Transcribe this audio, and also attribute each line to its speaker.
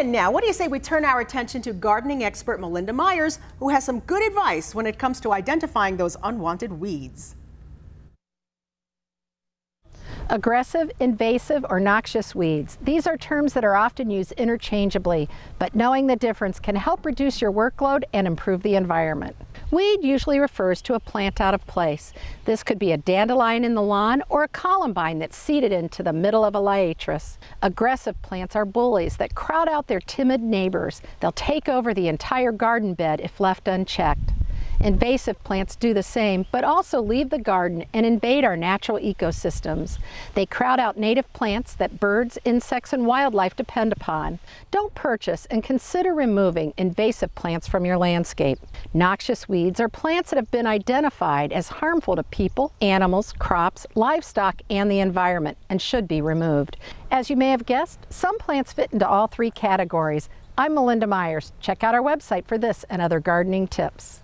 Speaker 1: And now, what do you say we turn our attention to gardening expert Melinda Myers, who has some good advice when it comes to identifying those unwanted weeds.
Speaker 2: Aggressive, invasive, or noxious weeds. These are terms that are often used interchangeably, but knowing the difference can help reduce your workload and improve the environment. Weed usually refers to a plant out of place. This could be a dandelion in the lawn or a columbine that's seeded into the middle of a liatris. Aggressive plants are bullies that crowd out their timid neighbors. They'll take over the entire garden bed if left unchecked. Invasive plants do the same, but also leave the garden and invade our natural ecosystems. They crowd out native plants that birds, insects, and wildlife depend upon. Don't purchase and consider removing invasive plants from your landscape. Noxious weeds are plants that have been identified as harmful to people, animals, crops, livestock, and the environment and should be removed. As you may have guessed, some plants fit into all three categories. I'm Melinda Myers. Check out our website for this and other gardening tips.